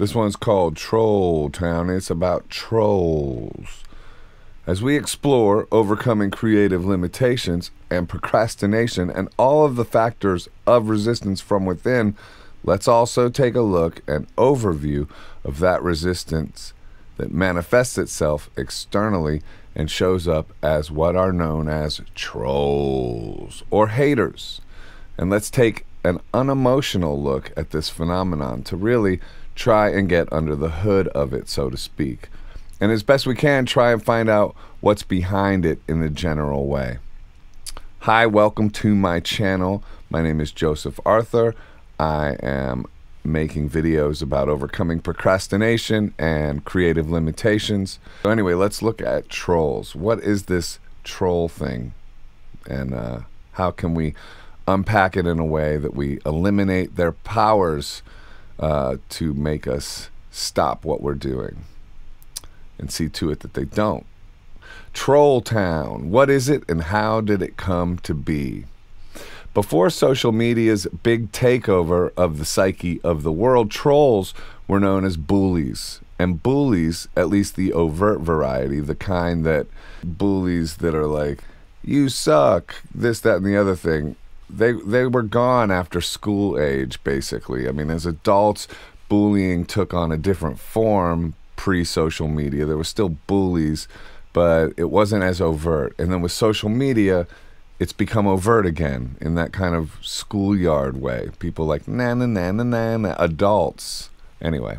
This one's called Troll Town. It's about trolls. As we explore overcoming creative limitations and procrastination and all of the factors of resistance from within, let's also take a look an overview of that resistance that manifests itself externally and shows up as what are known as trolls or haters. And let's take an unemotional look at this phenomenon to really try and get under the hood of it, so to speak. And as best we can, try and find out what's behind it in a general way. Hi, welcome to my channel. My name is Joseph Arthur. I am making videos about overcoming procrastination and creative limitations. So, anyway, let's look at trolls. What is this troll thing? And uh, how can we unpack it in a way that we eliminate their powers? Uh, to make us stop what we're doing and see to it that they don't. Troll Town, what is it and how did it come to be? Before social media's big takeover of the psyche of the world, trolls were known as bullies. And bullies, at least the overt variety, the kind that bullies that are like, you suck, this, that, and the other thing, they they were gone after school age basically. I mean as adults bullying took on a different form pre-social media. There were still bullies but it wasn't as overt. And then with social media it's become overt again in that kind of schoolyard way. People like na na na na na, na adults. Anyway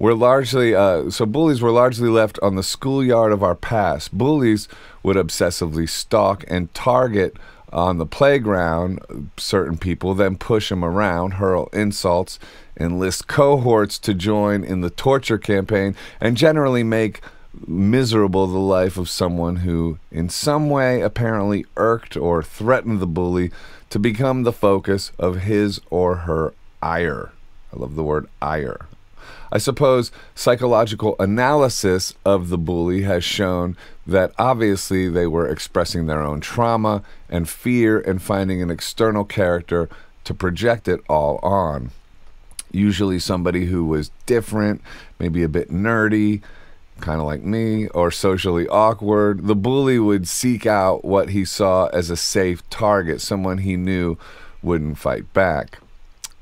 we're largely uh, so bullies were largely left on the schoolyard of our past. Bullies would obsessively stalk and target on the playground, certain people then push them around, hurl insults, enlist cohorts to join in the torture campaign, and generally make miserable the life of someone who, in some way, apparently irked or threatened the bully to become the focus of his or her ire. I love the word ire. I suppose psychological analysis of the bully has shown that obviously they were expressing their own trauma and fear and finding an external character to project it all on. Usually somebody who was different, maybe a bit nerdy, kind of like me, or socially awkward. The bully would seek out what he saw as a safe target, someone he knew wouldn't fight back.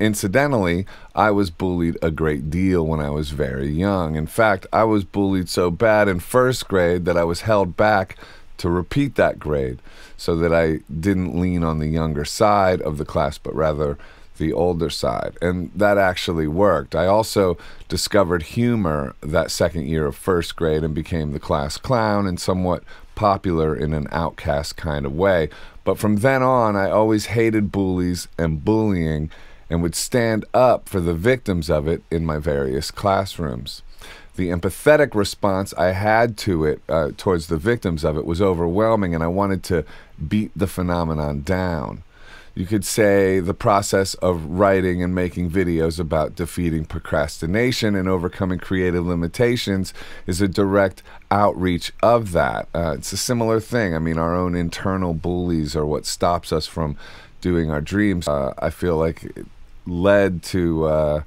Incidentally, I was bullied a great deal when I was very young. In fact, I was bullied so bad in first grade that I was held back to repeat that grade so that I didn't lean on the younger side of the class, but rather the older side. And that actually worked. I also discovered humor that second year of first grade and became the class clown and somewhat popular in an outcast kind of way. But from then on, I always hated bullies and bullying and would stand up for the victims of it in my various classrooms. The empathetic response I had to it, uh, towards the victims of it, was overwhelming, and I wanted to beat the phenomenon down. You could say the process of writing and making videos about defeating procrastination and overcoming creative limitations is a direct outreach of that. Uh, it's a similar thing. I mean, our own internal bullies are what stops us from doing our dreams. Uh, I feel like led to uh,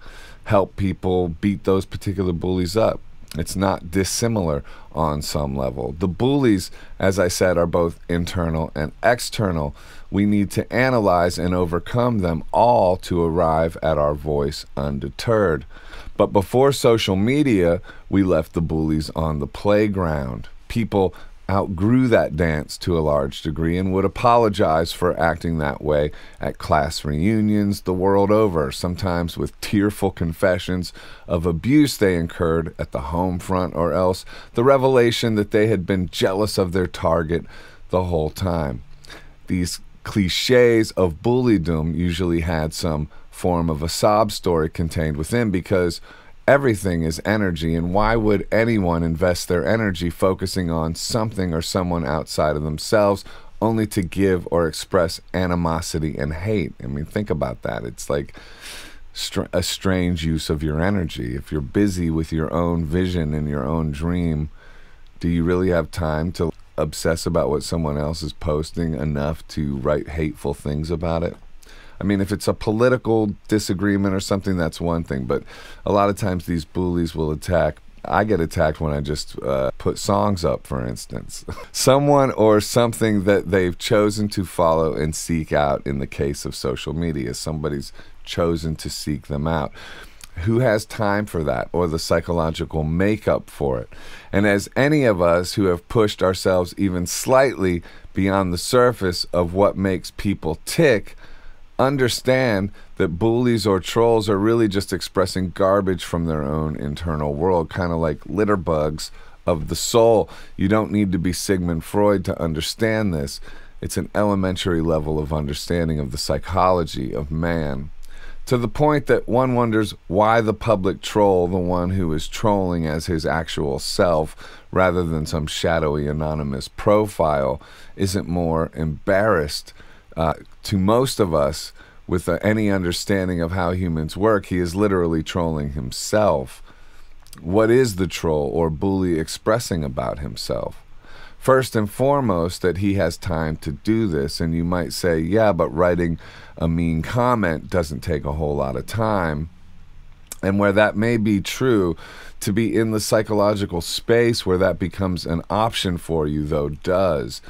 help people beat those particular bullies up. It's not dissimilar on some level. The bullies, as I said, are both internal and external. We need to analyze and overcome them all to arrive at our voice undeterred. But before social media, we left the bullies on the playground. People outgrew that dance to a large degree and would apologize for acting that way at class reunions the world over, sometimes with tearful confessions of abuse they incurred at the home front, or else the revelation that they had been jealous of their target the whole time. These cliches of bullydom usually had some form of a sob story contained within because everything is energy, and why would anyone invest their energy focusing on something or someone outside of themselves only to give or express animosity and hate? I mean, think about that. It's like str- a strange use of your energy. If you're busy with your own vision and your own dream, do you really have time to obsess about what someone else is posting enough to write hateful things about it? I mean, if it's a political disagreement or something, that's one thing. But a lot of times these bullies will attack I get attacked when I just uh, put songs up, for instance. Someone or something that they've chosen to follow and seek out in the case of social media. Somebody's chosen to seek them out. Who has time for that or the psychological makeup for it? And as any of us who have pushed ourselves even slightly beyond the surface of what makes people tick, understand that bullies or trolls are really just expressing garbage from their own internal world, kind of like litter bugs of the soul. You don't need to be Sigmund Freud to understand this. It's an elementary level of understanding of the psychology of man. To the point that one wonders why the public troll the one who is trolling as his actual self rather than some shadowy anonymous profile isn't more embarrassed uh, to most of us with uh, any understanding of how humans work, he is literally trolling himself. What is the troll or bully expressing about himself? First and foremost, that he has time to do this. And you might say, yeah, but writing a mean comment doesn't take a whole lot of time. And where that may be true, to be in the psychological space where that becomes an option for you, though, does.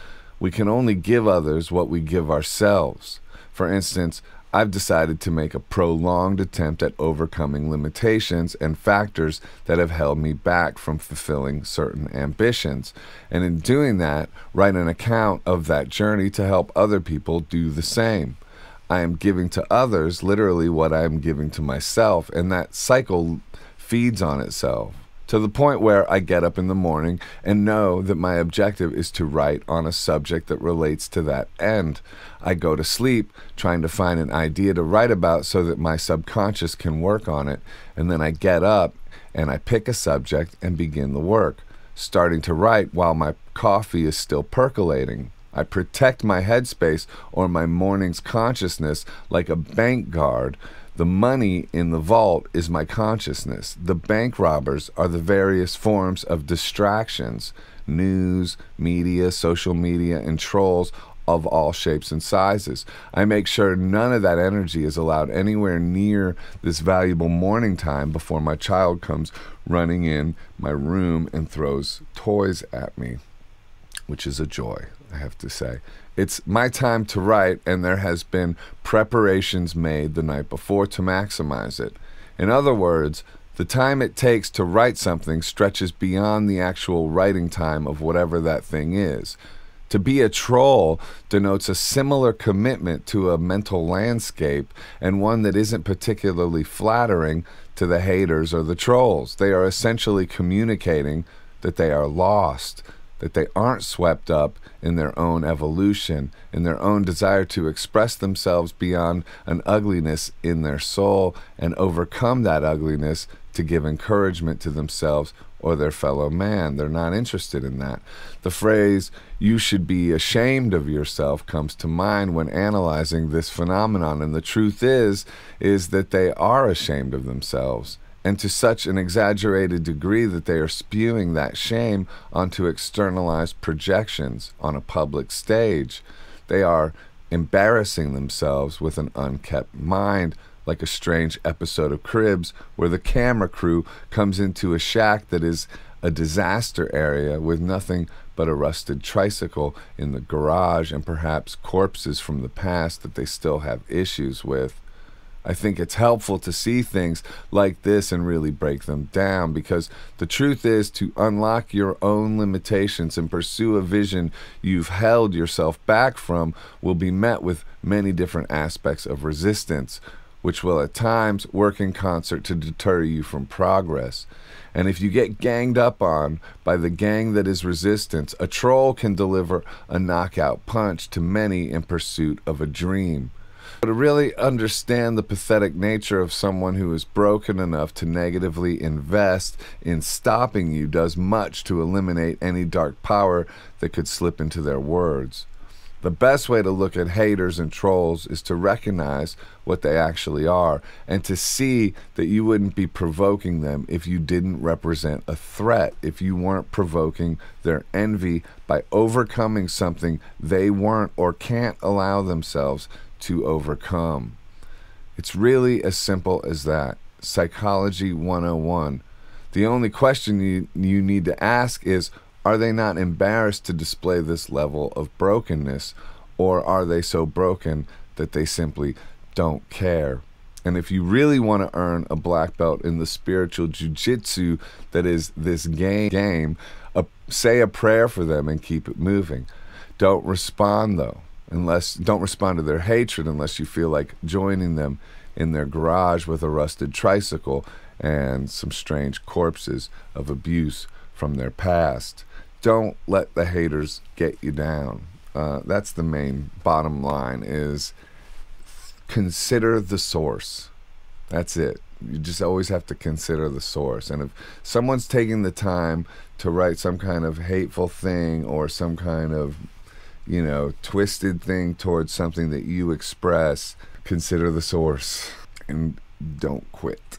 We can only give others what we give ourselves. For instance, I've decided to make a prolonged attempt at overcoming limitations and factors that have held me back from fulfilling certain ambitions. And in doing that, write an account of that journey to help other people do the same. I am giving to others literally what I am giving to myself, and that cycle feeds on itself to the point where I get up in the morning and know that my objective is to write on a subject that relates to that end. I go to sleep trying to find an idea to write about so that my subconscious can work on it, and then I get up and I pick a subject and begin the work, starting to write while my coffee is still percolating. I protect my headspace or my morning's consciousness like a bank guard the money in the vault is my consciousness. The bank robbers are the various forms of distractions news, media, social media, and trolls of all shapes and sizes. I make sure none of that energy is allowed anywhere near this valuable morning time before my child comes running in my room and throws toys at me, which is a joy, I have to say. It's my time to write, and there has been preparations made the night before to maximize it. In other words, the time it takes to write something stretches beyond the actual writing time of whatever that thing is. To be a troll denotes a similar commitment to a mental landscape and one that isn't particularly flattering to the haters or the trolls. They are essentially communicating that they are lost, that they aren't swept up in their own evolution, in their own desire to express themselves beyond an ugliness in their soul and overcome that ugliness to give encouragement to themselves or their fellow man. They're not interested in that. The phrase, you should be ashamed of yourself, comes to mind when analyzing this phenomenon. And the truth is, is that they are ashamed of themselves and to such an exaggerated degree that they are spewing that shame onto externalized projections on a public stage. They are embarrassing themselves with an unkept mind, like a strange episode of Cribs, where the camera crew comes into a shack that is a disaster area with nothing but a rusted tricycle in the garage and perhaps corpses from the past that they still have issues with. I think it's helpful to see things like this and really break them down because the truth is to unlock your own limitations and pursue a vision you've held yourself back from will be met with many different aspects of resistance, which will at times work in concert to deter you from progress. And if you get ganged up on by the gang that is resistance, a troll can deliver a knockout punch to many in pursuit of a dream. But to really understand the pathetic nature of someone who is broken enough to negatively invest in stopping you does much to eliminate any dark power that could slip into their words. The best way to look at haters and trolls is to recognize what they actually are and to see that you wouldn't be provoking them if you didn't represent a threat, if you weren't provoking their envy by overcoming something they weren't or can't allow themselves to overcome. It's really as simple as that. Psychology 101. The only question you, you need to ask is are they not embarrassed to display this level of brokenness, or are they so broken that they simply don't care? And if you really want to earn a black belt in the spiritual jujitsu that is this game, game say a prayer for them and keep it moving. Don't respond though, unless don't respond to their hatred unless you feel like joining them in their garage with a rusted tricycle and some strange corpses of abuse from their past. Don't let the haters get you down. Uh, that's the main bottom line is consider the source. That's it. You just always have to consider the source. And if someone's taking the time to write some kind of hateful thing or some kind of, you know, twisted thing towards something that you express, consider the source and don't quit.